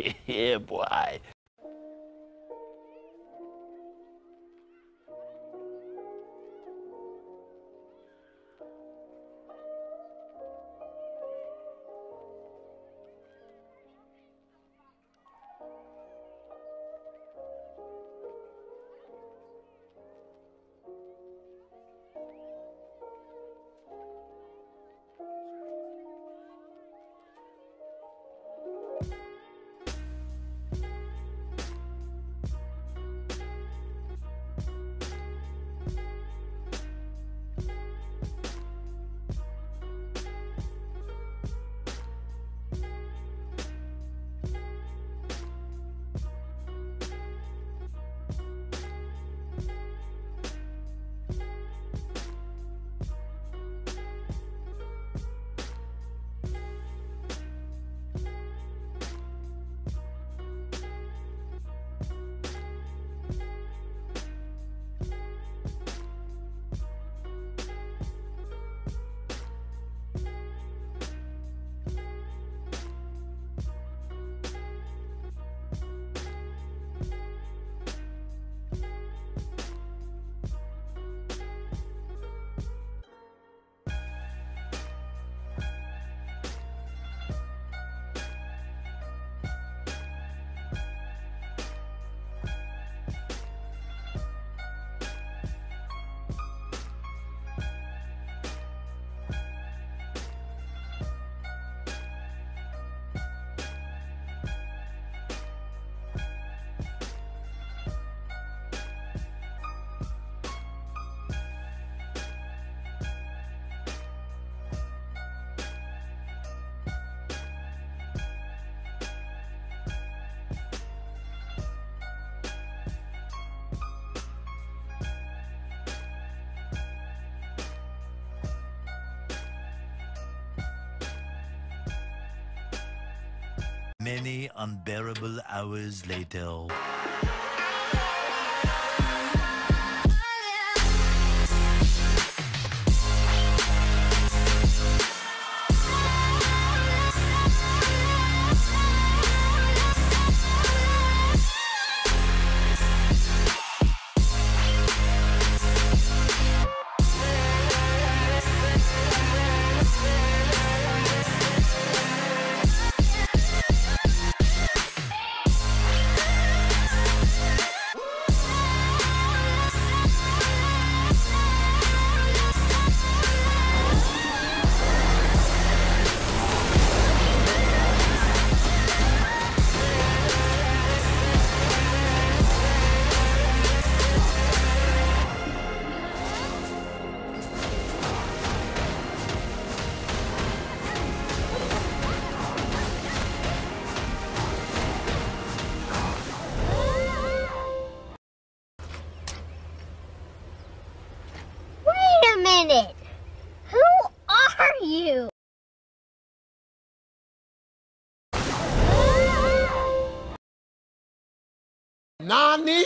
yeah, boy. Many unbearable hours later. Nani?